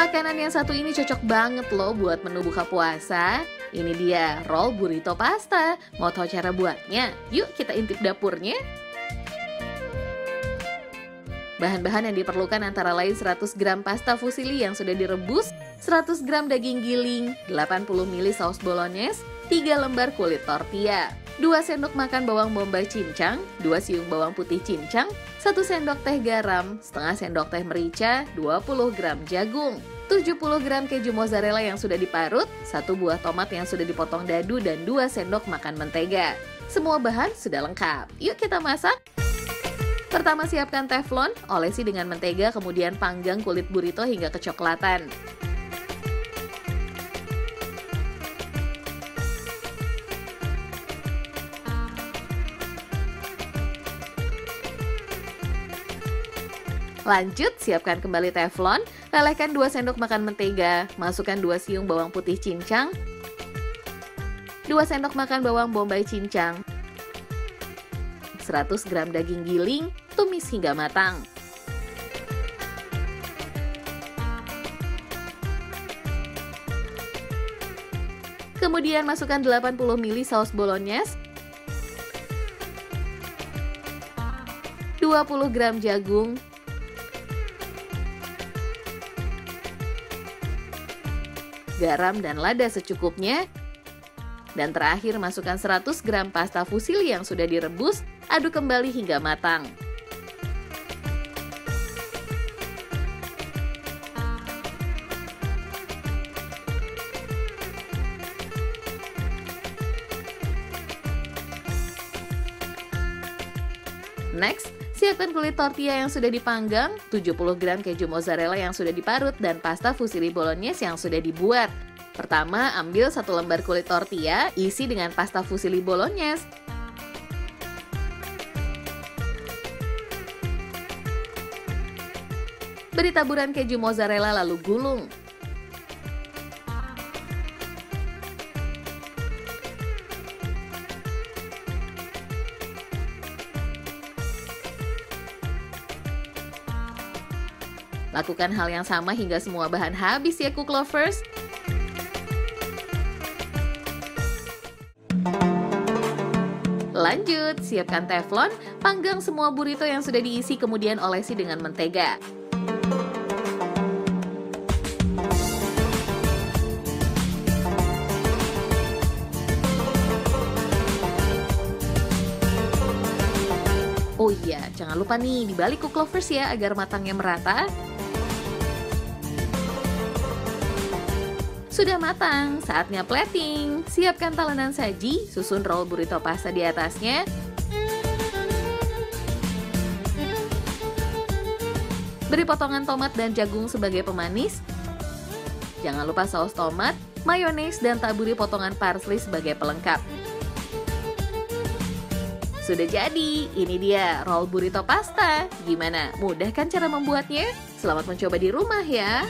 Makanan yang satu ini cocok banget loh buat menu buka puasa. Ini dia roll burrito pasta. Mau tahu cara buatnya? Yuk kita intip dapurnya. Bahan-bahan yang diperlukan antara lain 100 gram pasta fusilli yang sudah direbus, 100 gram daging giling, 80 ml saus bolognese, 3 lembar kulit tortilla, 2 sendok makan bawang bombay cincang, 2 siung bawang putih cincang, 1 sendok teh garam, setengah sendok teh merica, 20 gram jagung, 70 gram keju mozzarella yang sudah diparut, 1 buah tomat yang sudah dipotong dadu, dan 2 sendok makan mentega. Semua bahan sudah lengkap. Yuk kita masak! Pertama siapkan teflon, olesi dengan mentega kemudian panggang kulit burrito hingga kecoklatan. Lanjut, siapkan kembali teflon, lelehkan 2 sendok makan mentega, masukkan 2 siung bawang putih cincang, 2 sendok makan bawang bombay cincang, 100 gram daging giling, tumis hingga matang. Kemudian masukkan 80 ml saus bolognese, 20 gram jagung, garam dan lada secukupnya, dan terakhir masukkan 100 gram pasta fusilli yang sudah direbus, aduk kembali hingga matang. Next, siapkan kulit tortilla yang sudah dipanggang, 70 gram keju mozzarella yang sudah diparut, dan pasta fusilli bolognese yang sudah dibuat. Pertama, ambil satu lembar kulit tortilla, isi dengan pasta fusilli bolognese. Beri taburan keju mozzarella lalu gulung. Lakukan hal yang sama hingga semua bahan habis ya cook lovers. Lanjut, siapkan teflon, panggang semua burrito yang sudah diisi kemudian olesi dengan mentega. Oh iya, jangan lupa nih dibalik cook lovers ya agar matangnya merata. Sudah matang, saatnya plating. Siapkan talenan saji, susun roll burrito pasta di atasnya. Beri potongan tomat dan jagung sebagai pemanis. Jangan lupa saus tomat, mayones, dan taburi potongan parsley sebagai pelengkap. Sudah jadi, ini dia roll burrito pasta. Gimana? Mudah kan cara membuatnya? Selamat mencoba di rumah ya.